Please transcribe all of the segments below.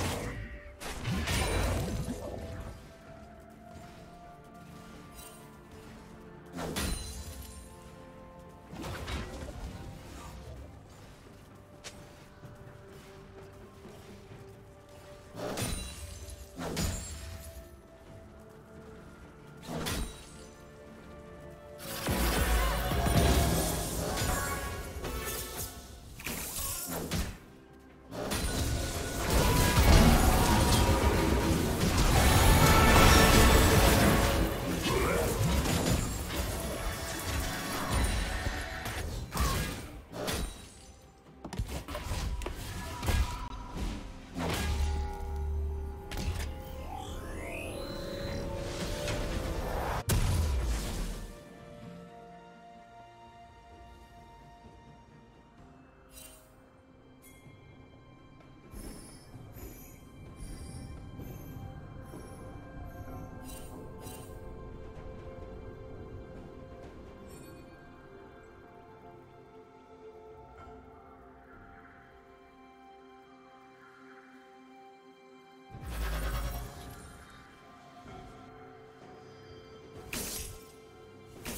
you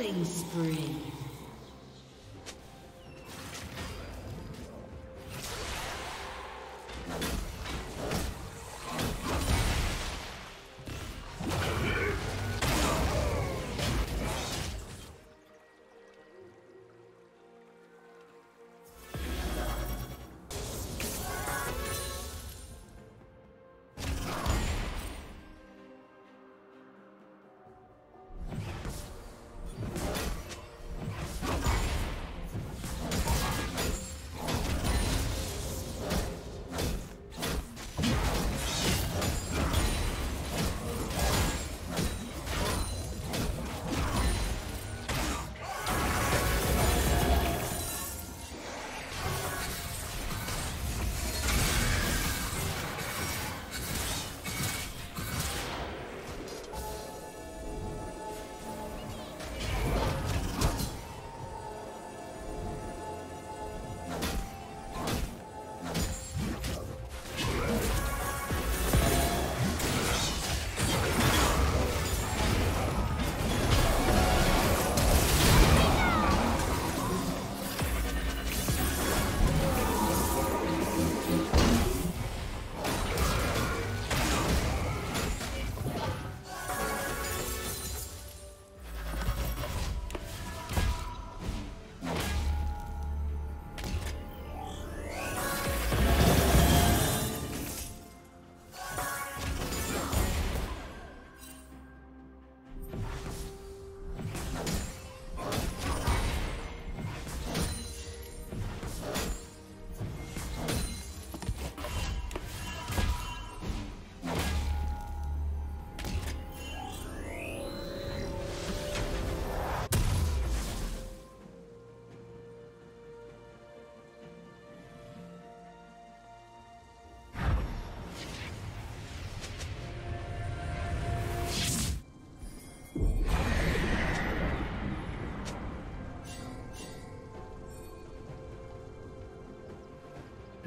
Killing spree.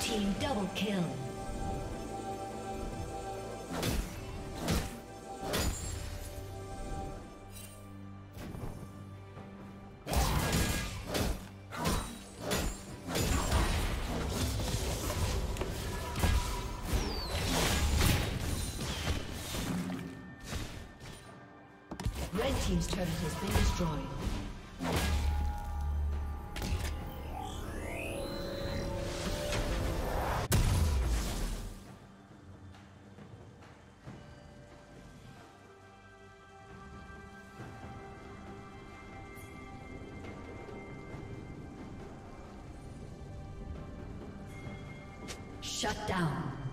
Team double kill. Shut down.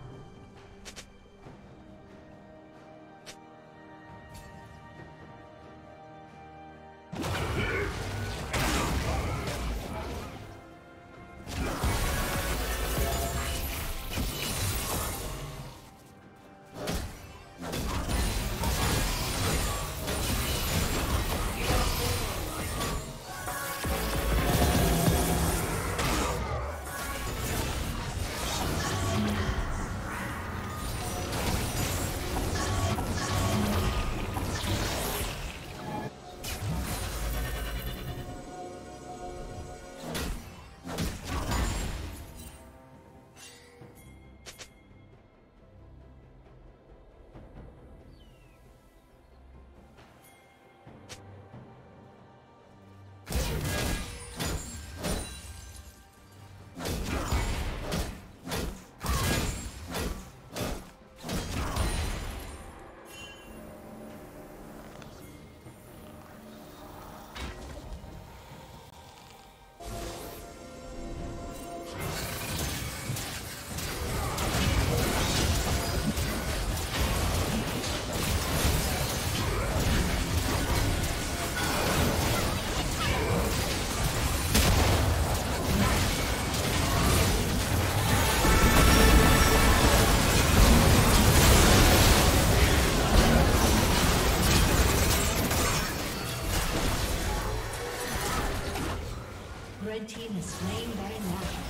Red team has slain Baron Nashor.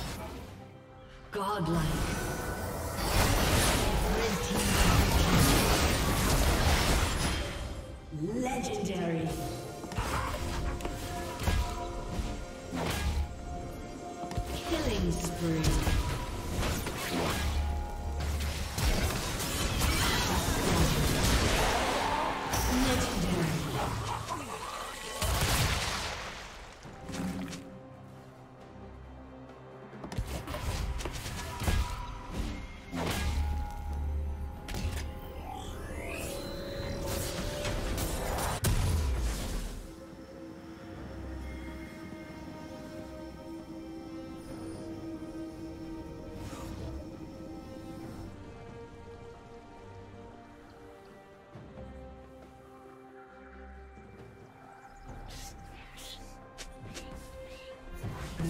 Godlike. Red team. Legendary. Killing spree.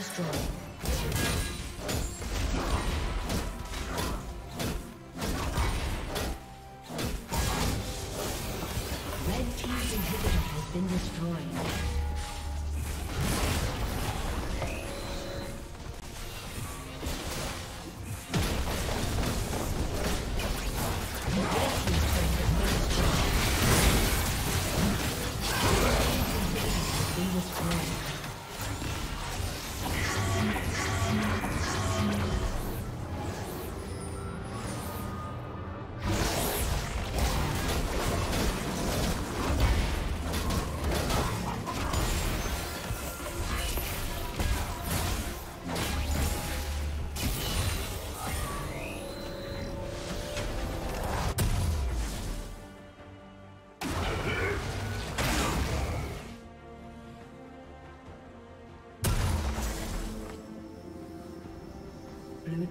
destroyed.